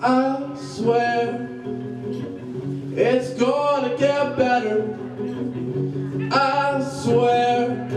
I swear it's gonna get better. I swear